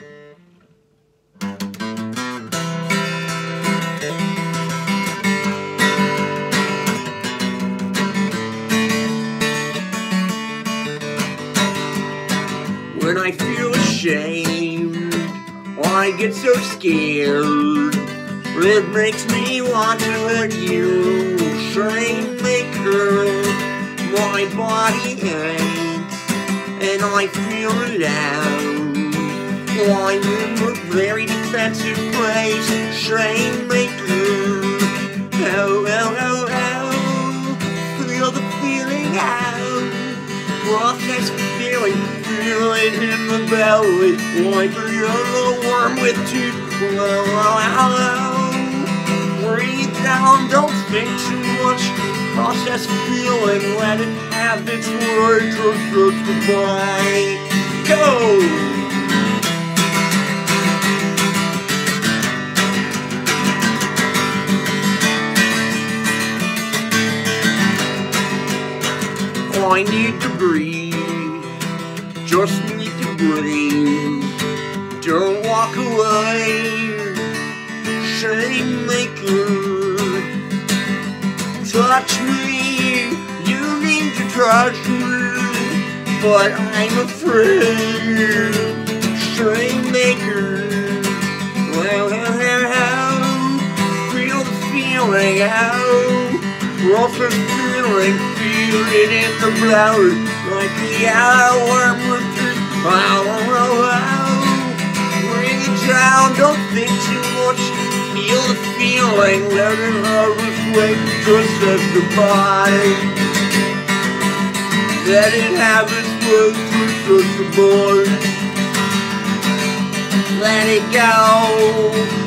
When I feel ashamed, I get so scared. It makes me want to hurt you, shame maker. My body aches, and I feel loud. I'm in a very defensive place, shame maker. Oh, oh, oh, oh, feel the feeling out. Process feeling, feel it in the belly, like a yellow worm with teeth. Oh, oh. Breathe down, don't think too much. Process feeling, let it have its just goodbye. Go! I need to breathe, just need to breathe. Don't walk away, shame maker. Touch me, you need to touch me, but I'm afraid. Shame maker. Well, well, well, feel the feeling out. Process feeling, feel it in the blood, like the hour the wow, wow, wow. Bring it down, don't think too much. Feel the feeling, let it its way, just says goodbye. Let it have its way, just says goodbye. Let it go.